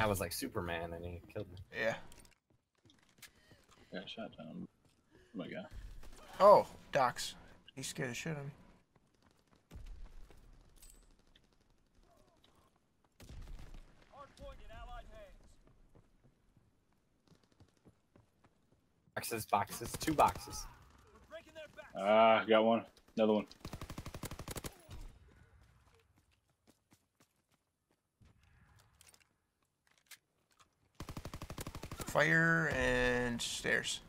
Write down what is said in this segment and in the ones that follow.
I was like Superman and he killed me. Yeah. Got shot down. Oh my god. Oh, Docs. He scared the shit out of me. Boxes, boxes, two boxes. Ah, got one. Another one. Fire and stairs.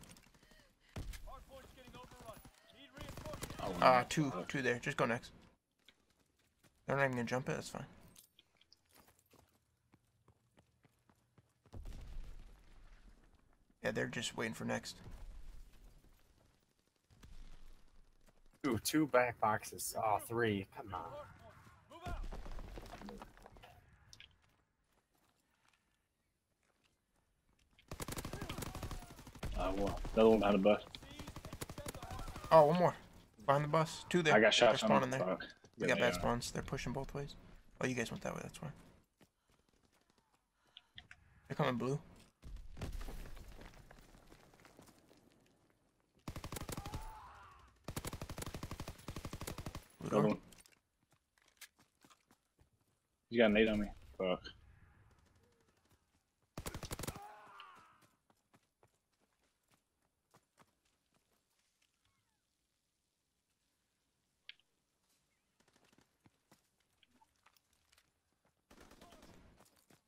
Ah, two, two there. Just go next. They're not even gonna jump it. That's fine. Yeah, they're just waiting for next. Two, two back boxes. Oh, three. Come on. Uh, one. Another one behind the bus. Oh, one more. Behind the bus. Two there. I got They're shots spawning there. Fuck. We Yeah, got bad spawns. They're pushing both ways. Oh, you guys went that way. That's why. They're coming blue. Blue door. He's got an eight on me. Fuck.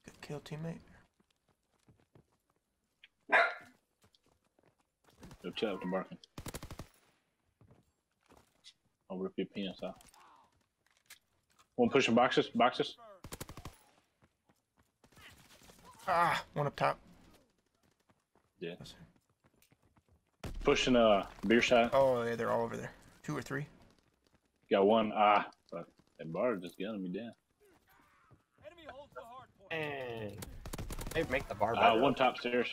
Good kill, teammate. Yo, chill out with the barking. I'll rip your penis off. One pushing boxes, boxes. Ah, one up top. Yeah. Pushing a beer shot. Oh, yeah, they're all over there. Two or three. Got one. Ah, fuck. That bar just gunning me down. And they make the bar uh, better. one top stairs.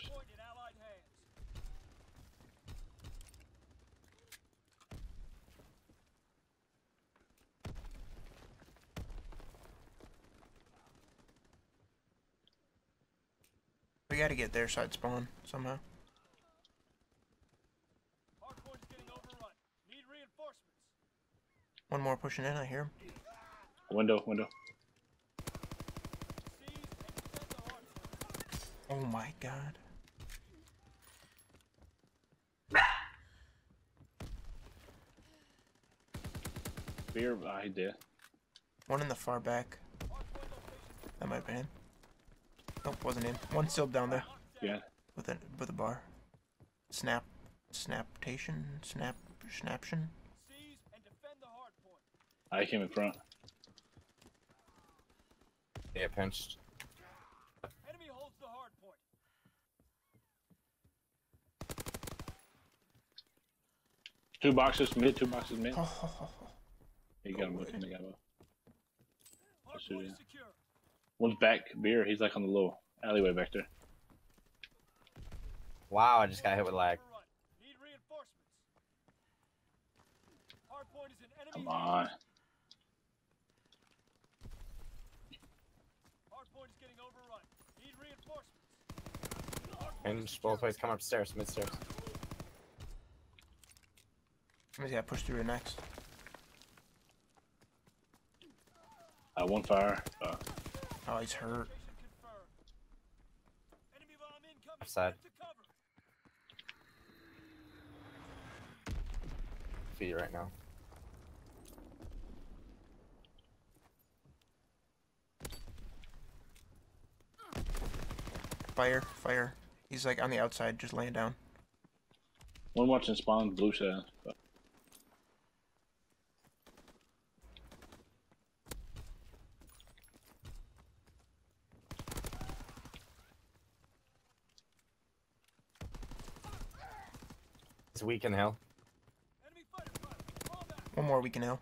We gotta get their side spawn somehow. One more pushing in, I hear him. Window, window. Oh my god. Beer. He. One in the far back. That might be him. Nope, wasn't him. One still down there Yeah. with a with a bar. Snap, snaptation, snap, snaption. I came in front. Yeah, pinched. Two boxes mid, two boxes mid. Oh, oh, oh, oh. He got him looking. He got him. Let's shoot him. One's back. Beer. He's like on the little alleyway back there. Wow, I just got hit with lag. Come on. Pinched both ways. Come upstairs, mid stairs. Somebody's gotta push through it next. Uh, one fire. Uh, Oh, he's hurt. Left side. Feet right now. Fire, fire. He's like on the outside, just laying down. one watching spawn. Blue side. Fuck. He's weak in hell. One more weak in hell.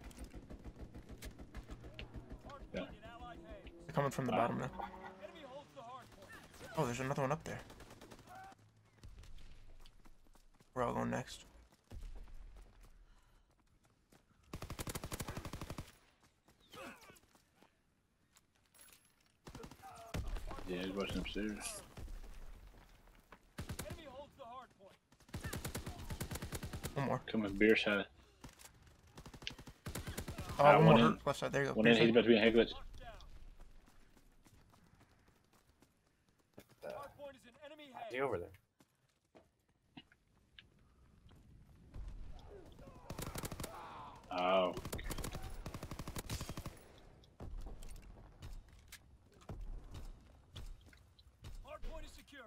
Yeah. Coming from the bottom now. Oh, there's another one up there. We're all going next. Yeah, he's watching upstairs. One more. Coming beer side. Oh, Ah, one more one in. hurt. Left side. There you go. One Beer in, he's side. about to be in head glitch. Locked down. Uh, Hard point is in enemy hands. Get over there. Oh. Hard point is secure.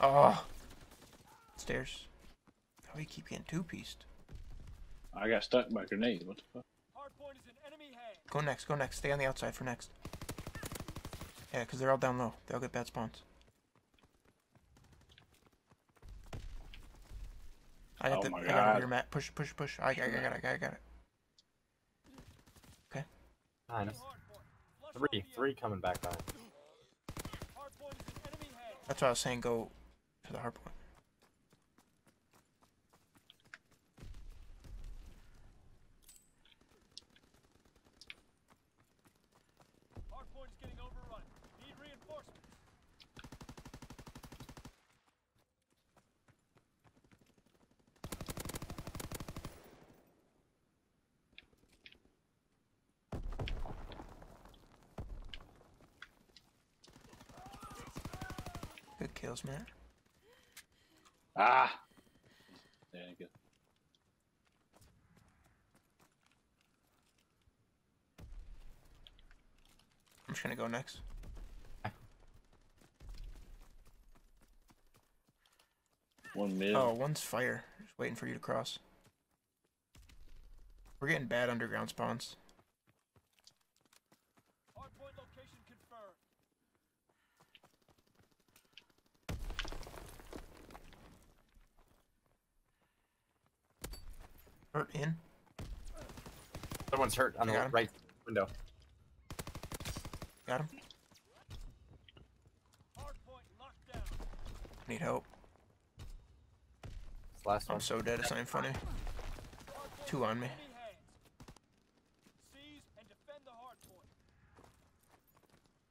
Ah. Oh. Stairs. How do you keep getting two-pieced? I got stuck by a grenade. What the fuck? Point is in enemy hands. Go next. Go next. Stay on the outside for next. Yeah, because they're all down low. They all get bad spawns. I got Oh the. my I got it your mat. Push, push, push. I, I, I got it. I got it. I got it. Nine. Hard Three. Three coming back on. enemy. Hard point is in enemy hands. That's what I was saying. Go to the hard point. Is getting overrun. Need reinforcements. Good kills, man. Ah! Yeah, good. I'm just gonna go next. One mid. Oh, one's fire. Just waiting for you to cross. We're getting bad underground spawns. Hurt in. Someone's hurt on the him. right window. Got him. Hard point locked down. Need help. Last one. I'm so dead. It's not even funny. Two on me. enemy hands. Seize and defend the hard point.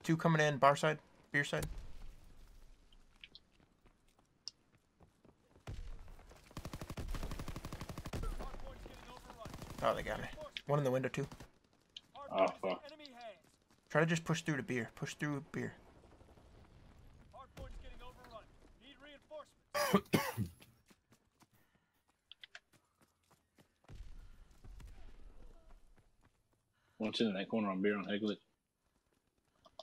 Two coming in. Bar side. Beer side. Hard point is getting overrun. Oh, they got me. One in the window too. Oh, point is in fuck. Try to just push through to beer. Push through beer. Hard point is getting overrun. Need reinforcements. One's in that corner on beer on head glitch.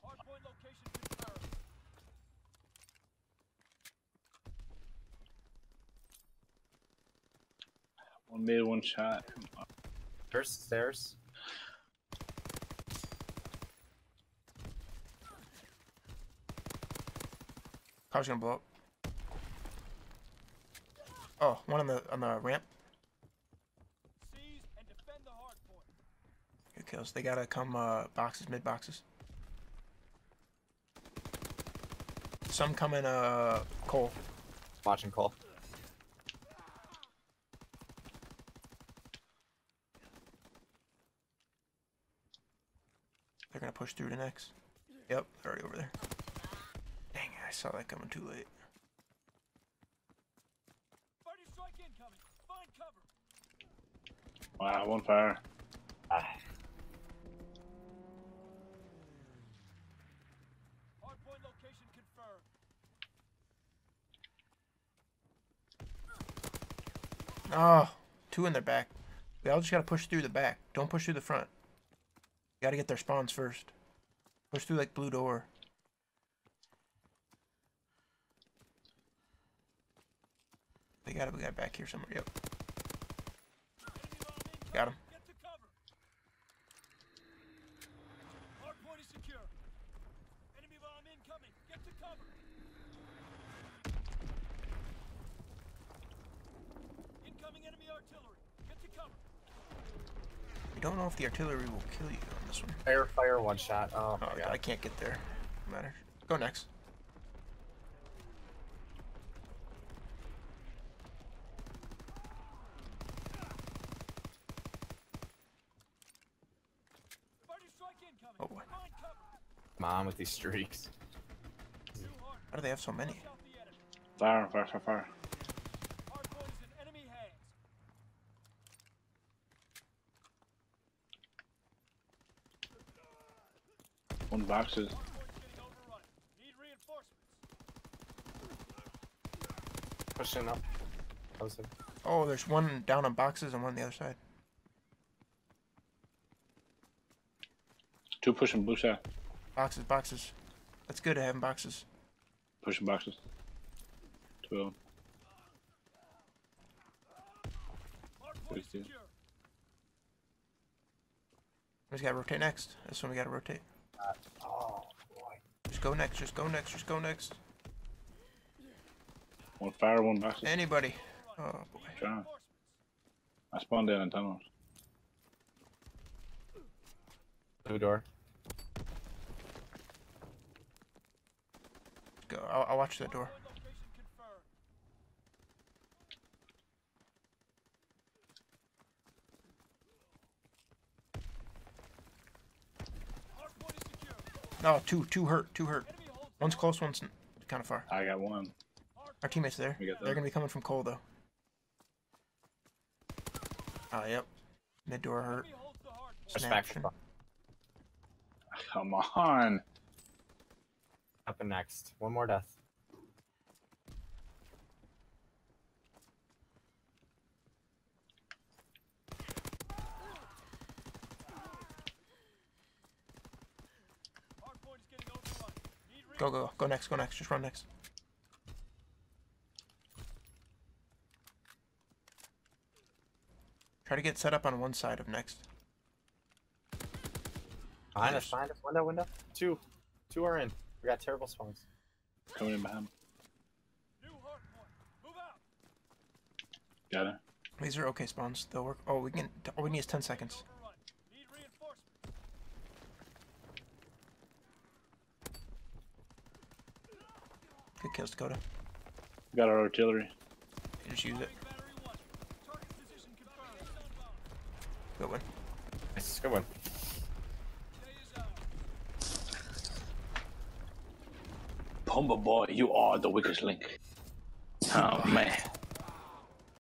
Hard point location confirmed. One mid, one shot. Stairs. Stairs. Car's gonna blow up. Oh, one on the on the ramp. Seize and defend the hard point. Good kills. They gotta come uh, boxes, mid boxes. Some coming uh coal. Watching coal. They're gonna push through to next. Yep, they're already over there. Dang it, I saw that coming too late. Fighting strike incoming. Find cover. Wow, one fire. Ah. Hard location confirmed. Oh, two in their back. We all just gotta push through the back. Don't push through the front. Gotta get their spawns first. Push through like blue door. They got it. We got it back here somewhere. Yep. Enemy bomb incoming. Got him. Get to cover. Hard is secure. Enemy bomb incoming. Get to cover. Incoming enemy artillery. Get to cover. We don't know if the artillery will kill you this one. Fire. Fire. One shot. Oh Oh, yeah, god. I can't get there. No matter. Go next. Oh boy. Find. Come on with these streaks. Two. How do they have so many? Out the enemy. Fire, fire, fire, fire. Hardpoint is in enemy hands. One boxes. Hardpoint's getting overrun. Need reinforcements. Pushing up. Closer. Oh, there's one down on boxes and one on the other side. Two pushing blue side. Boxes, boxes. That's good to have boxes. Pushing boxes. Two of them. Hardpoint Please do. secure. We just gotta rotate next. That's when we gotta rotate. Oh boy. Just go next, just go next, just go next. One fire, one boxes. Anybody. Oh boy. Trying. I spawned down in tunnels. Blue door. Go. I'll, I'll watch that door. No, two, two hurt, two hurt. One's close, one's kind of far. I got one. Our teammates there. They're gonna be coming from coal though. Oh, yep. Mid door hurt. enemy holds the hardpoint. Push back. Snapping. Come on. Up and next. One more death. Need Go, go, go next, go next. Just run next. Try to get set up on one side of next. Behind us, Yes. behind us. Window, window. Two. Two are in. We got terrible spawns. Coming in behind. me. New hardpoint. Move out. Got it. These are okay spawns. They'll work. Oh, we can. All we need is 10 seconds. Good kills, Dakota. Got our artillery. You just use it. Big battery one. Target position Good one. Nice. Good one. Day is out. Pumba boy, you are the weakest link. Oh man.